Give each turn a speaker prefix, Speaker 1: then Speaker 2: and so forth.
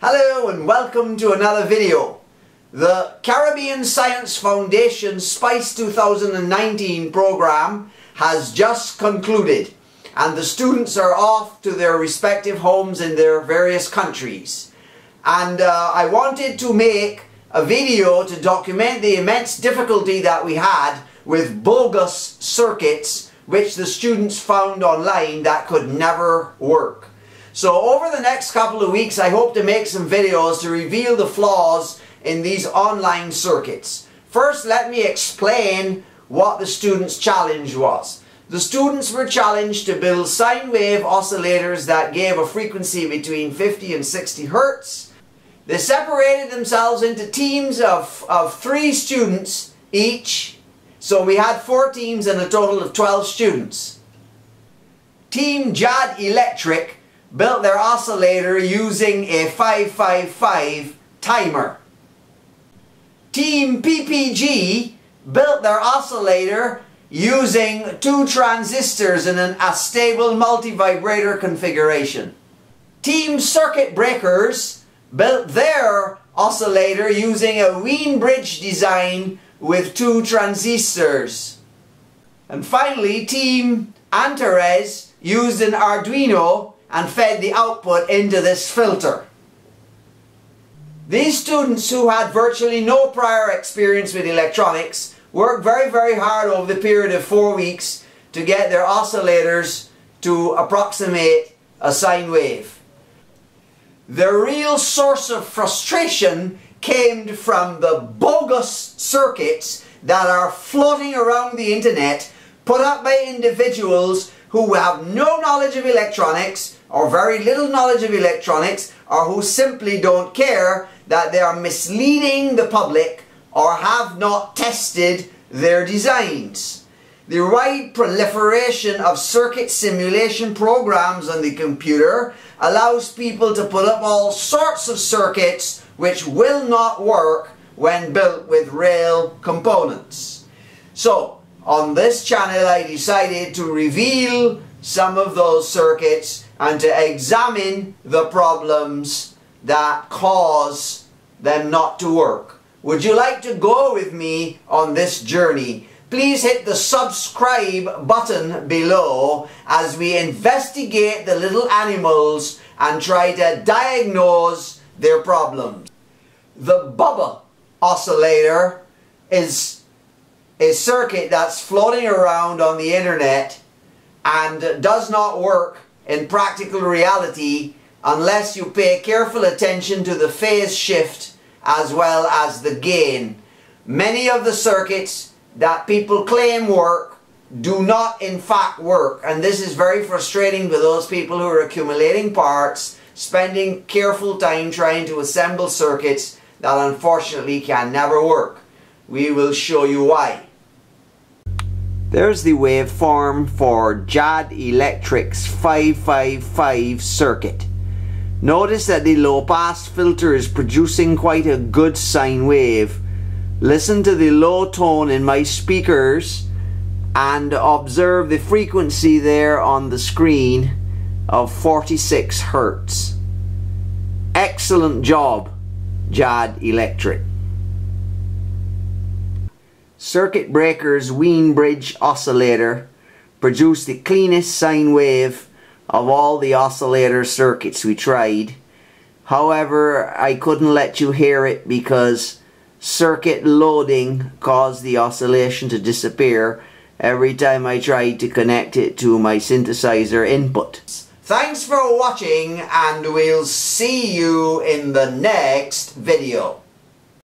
Speaker 1: Hello and welcome to another video. The Caribbean Science Foundation SPICE 2019 program has just concluded and the students are off to their respective homes in their various countries. And uh, I wanted to make a video to document the immense difficulty that we had with bogus circuits which the students found online that could never work. So over the next couple of weeks I hope to make some videos to reveal the flaws in these online circuits. First let me explain what the students' challenge was. The students were challenged to build sine wave oscillators that gave a frequency between 50 and 60 hertz. They separated themselves into teams of, of three students each. So we had four teams and a total of 12 students. Team Jad Electric built their oscillator using a 555 timer. Team PPG built their oscillator using two transistors in an astable multi-vibrator configuration. Team Circuit Breakers built their oscillator using a Wien bridge design with two transistors. And finally, Team Antares used an Arduino and fed the output into this filter. These students who had virtually no prior experience with electronics worked very very hard over the period of four weeks to get their oscillators to approximate a sine wave. The real source of frustration came from the bogus circuits that are floating around the internet put up by individuals who have no knowledge of electronics or very little knowledge of electronics or who simply don't care that they are misleading the public or have not tested their designs. The wide proliferation of circuit simulation programs on the computer allows people to put up all sorts of circuits which will not work when built with real components. So, on this channel I decided to reveal some of those circuits and to examine the problems that cause them not to work. Would you like to go with me on this journey? Please hit the subscribe button below as we investigate the little animals and try to diagnose their problems. The Bubba oscillator is a circuit that's floating around on the internet and does not work in practical reality unless you pay careful attention to the phase shift as well as the gain. Many of the circuits that people claim work do not in fact work and this is very frustrating for those people who are accumulating parts spending careful time trying to assemble circuits that unfortunately can never work. We will show you why. There's the waveform for Jad Electric's 555 circuit. Notice that the low pass filter is producing quite a good sine wave. Listen to the low tone in my speakers and observe the frequency there on the screen of 46 Hertz. Excellent job, Jad Electric. Circuit Breaker's Wien Bridge oscillator produced the cleanest sine wave of all the oscillator circuits we tried. However, I couldn't let you hear it because circuit loading caused the oscillation to disappear every time I tried to connect it to my synthesizer input. Thanks for watching and we'll see you in the next video.